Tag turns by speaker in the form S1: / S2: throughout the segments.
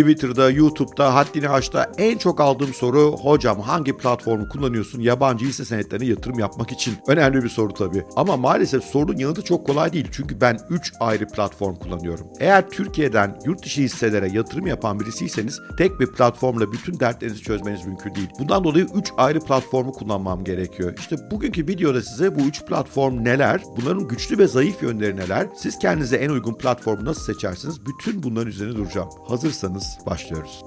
S1: Twitter'da, YouTube'da, haddini aşta en çok aldığım soru hocam hangi platformu kullanıyorsun yabancı hisse senetlerine yatırım yapmak için? Önemli bir soru tabii. Ama maalesef sorunun yanıtı çok kolay değil. Çünkü ben 3 ayrı platform kullanıyorum. Eğer Türkiye'den yurt dışı hisselere yatırım yapan birisiyseniz tek bir platformla bütün dertlerinizi çözmeniz mümkün değil. Bundan dolayı 3 ayrı platformu kullanmam gerekiyor. İşte bugünkü videoda size bu 3 platform neler, bunların güçlü ve zayıf yönleri neler, siz kendinize en uygun platformu nasıl seçersiniz bütün bunların üzerine duracağım. Hazırsanız başlıyoruz.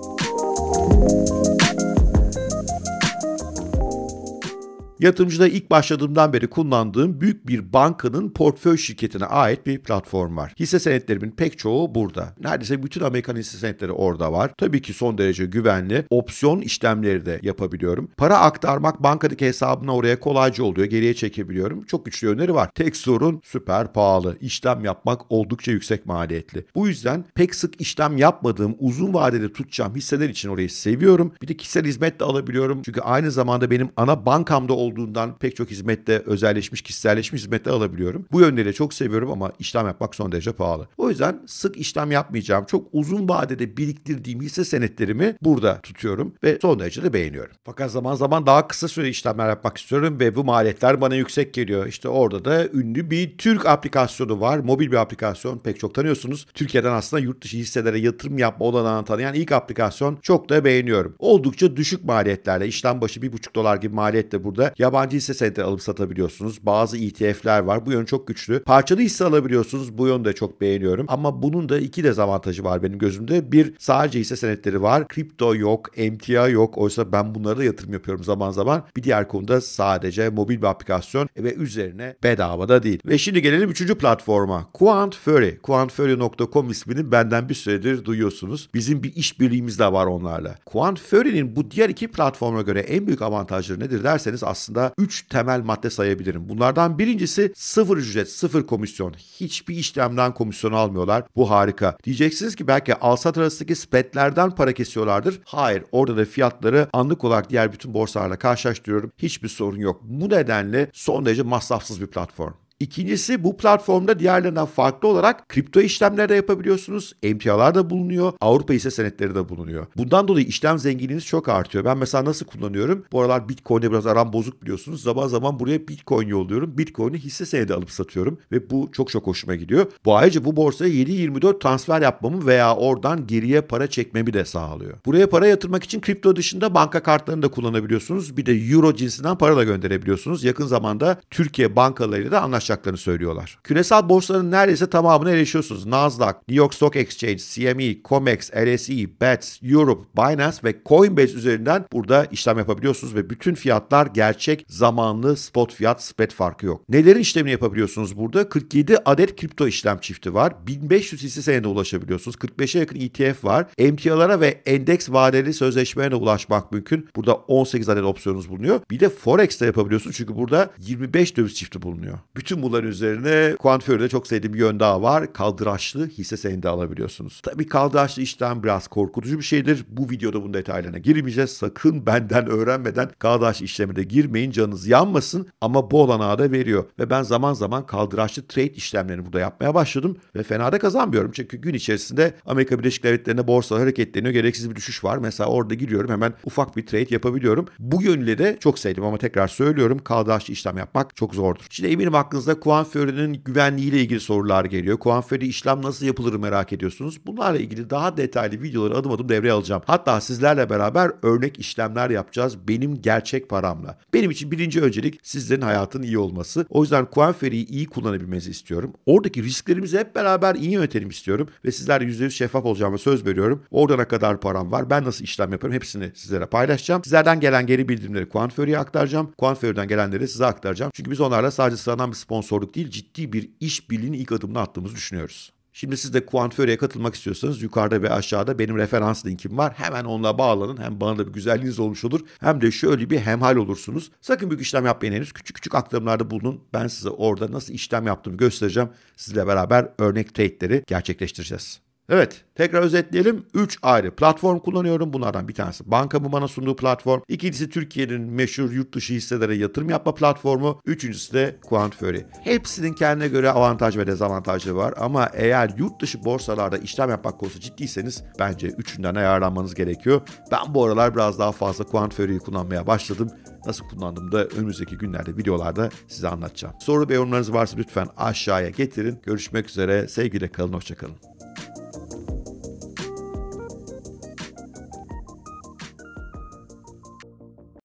S1: Yatırımcıda ilk başladığımdan beri kullandığım büyük bir bankanın portföy şirketine ait bir platform var. Hisse senetlerimin pek çoğu burada. Neredeyse bütün Amerikan hisse senetleri orada var. Tabii ki son derece güvenli. Opsiyon işlemleri de yapabiliyorum. Para aktarmak bankadaki hesabına oraya kolayca oluyor. Geriye çekebiliyorum. Çok güçlü yönleri var. Tek sorun süper pahalı. İşlem yapmak oldukça yüksek maliyetli. Bu yüzden pek sık işlem yapmadığım uzun vadede tutacağım hisseler için orayı seviyorum. Bir de kişisel hizmet de alabiliyorum. Çünkü aynı zamanda benim ana bankamda olduğum olduğundan pek çok hizmette özelleşmiş, kişiselleşmiş hizmetler alabiliyorum. Bu yönleri çok seviyorum ama işlem yapmak son derece pahalı. O yüzden sık işlem yapmayacağım. Çok uzun vadede biriktirdiğim hisse senetlerimi burada tutuyorum ve son derece de beğeniyorum. Fakat zaman zaman daha kısa süre işlemler yapmak istiyorum ve bu maliyetler bana yüksek geliyor. İşte orada da ünlü bir Türk aplikasyonu var. Mobil bir aplikasyon. Pek çok tanıyorsunuz. Türkiye'den aslında yurt dışı hisselere yatırım yapma olanağını tanıyan ilk aplikasyon. Çok da beğeniyorum. Oldukça düşük maliyetlerle işlem başı 1,5 dolar gibi maliyet de burada Yabancı hisse senetleri alıp satabiliyorsunuz. Bazı ETF'ler var. Bu yön çok güçlü. Parçalı hisse alabiliyorsunuz. Bu yönü de çok beğeniyorum. Ama bunun da iki dezavantajı var benim gözümde. Bir sadece hisse senetleri var. Kripto yok. MTA yok. Oysa ben bunlara da yatırım yapıyorum zaman zaman. Bir diğer konuda sadece mobil bir aplikasyon ve üzerine bedava da değil. Ve şimdi gelelim üçüncü platforma. Quant Fury. QuantFury.com ismini benden bir süredir duyuyorsunuz. Bizim bir işbirliğimiz de var onlarla. Quant Fury'nin bu diğer iki platforma göre en büyük avantajları nedir derseniz aslında aslında 3 temel madde sayabilirim. Bunlardan birincisi sıfır ücret, sıfır komisyon. Hiçbir işlemden komisyon almıyorlar. Bu harika. Diyeceksiniz ki belki alsat arasındaki spreadlerden para kesiyorlardır. Hayır. Orada da fiyatları anlık olarak diğer bütün borsalarla karşılaştırıyorum. Hiçbir sorun yok. Bu nedenle son derece masrafsız bir platform. İkincisi bu platformda diğerlerinden farklı olarak kripto işlemler de yapabiliyorsunuz. MTA'lar da bulunuyor. Avrupa hisse senetleri de bulunuyor. Bundan dolayı işlem zenginliğiniz çok artıyor. Ben mesela nasıl kullanıyorum? Bu aralar Bitcoin'e biraz aram bozuk biliyorsunuz. Zaman zaman buraya Bitcoin yolluyorum. Bitcoin'i hisse senedi alıp satıyorum ve bu çok çok hoşuma gidiyor. Bu ayrıca bu borsaya 7-24 transfer yapmamı veya oradan geriye para çekmemi de sağlıyor. Buraya para yatırmak için kripto dışında banka kartlarını da kullanabiliyorsunuz. Bir de euro cinsinden para da gönderebiliyorsunuz. Yakın zamanda Türkiye bankalarıyla da anlaşacak yapacaklarını söylüyorlar. Küresel borsaların neredeyse tamamına erişiyorsunuz. Nasdaq, New York Stock Exchange, CME, COMEX, LSE, BETS, Europe, Binance ve Coinbase üzerinden burada işlem yapabiliyorsunuz ve bütün fiyatlar gerçek zamanlı spot fiyat spread farkı yok. Nelerin işlemini yapabiliyorsunuz burada? 47 adet kripto işlem çifti var. 1500 hisse senedine ulaşabiliyorsunuz. 45'e yakın ETF var. MTA'lara ve endeks vadeli sözleşmelerine ulaşmak mümkün. Burada 18 adet opsiyonunuz bulunuyor. Bir de Forex de yapabiliyorsunuz çünkü burada 25 döviz çifti bulunuyor. Bütün bunların üzerine Quantfio'da çok sevdiğim bir yön daha var. Kaldıraçlı hisse senedi alabiliyorsunuz. Tabii kaldıraçlı işlem biraz korkutucu bir şeydir. Bu videoda bunun detaylarına girmeyeceğiz. Sakın benden öğrenmeden kaldıraçlı işlemine girmeyin. Canınız yanmasın ama bu olanağı da veriyor. Ve ben zaman zaman kaldıraçlı trade işlemlerini burada yapmaya başladım ve fena da kazanmıyorum. Çünkü gün içerisinde Amerika Birleşik Devletleri'nde borsa hareketleniyor. Gereksiz bir düşüş var. Mesela orada giriyorum hemen ufak bir trade yapabiliyorum. Bu yönüyle de çok sevdim ama tekrar söylüyorum kaldıraçlı işlem yapmak çok zordur. Şimdi eminim aklınızda aklınıza Quanferry'nin güvenliğiyle ilgili sorular geliyor. Quanferry işlem nasıl yapılır merak ediyorsunuz. Bunlarla ilgili daha detaylı videoları adım adım devreye alacağım. Hatta sizlerle beraber örnek işlemler yapacağız benim gerçek paramla. Benim için birinci öncelik sizlerin hayatın iyi olması. O yüzden Quanferry'yi iyi kullanabilmenizi istiyorum. Oradaki risklerimizi hep beraber iyi yönetelim istiyorum ve sizlerle %100 şeffaf olacağıma söz veriyorum. Orada kadar param var, ben nasıl işlem yaparım hepsini sizlere paylaşacağım. Sizlerden gelen geri bildirimleri Quanferry'e aktaracağım. Quanferry'den gelenleri size aktaracağım. Çünkü biz onlarla sadece sıradan bir sponsor sponsorluk değil ciddi bir işbirliğinin ilk adımını attığımızı düşünüyoruz. Şimdi siz de Quantföre'ye katılmak istiyorsanız yukarıda ve aşağıda benim referans linkim var. Hemen onunla bağlanın. Hem bana da bir güzelliğiniz olmuş olur. Hem de şöyle bir hemhal olursunuz. Sakın büyük işlem yapmayın henüz. Küçük küçük aktarımlarda bulunun. Ben size orada nasıl işlem yaptığımı göstereceğim. Sizle beraber örnek trade'leri gerçekleştireceğiz. Evet, tekrar özetleyelim. 3 ayrı platform kullanıyorum. Bunlardan bir tanesi bankamın bana sunduğu platform. İkincisi Türkiye'nin meşhur yurt dışı hisselere yatırım yapma platformu. Üçüncüsü de Quantfury. Hepsinin kendine göre avantaj ve dezavantajları var ama eğer yurt dışı borsalarda işlem yapmak konusunda ciddiyseniz bence üçünden ayarlanmanız gerekiyor. Ben bu aralar biraz daha fazla Quantfury'yi kullanmaya başladım. Nasıl kullandığımı da önümüzdeki günlerde videolarda size anlatacağım. Soru ve yorumlarınız varsa lütfen aşağıya getirin. Görüşmek üzere. Sevgiyle kalın, hoşçakalın.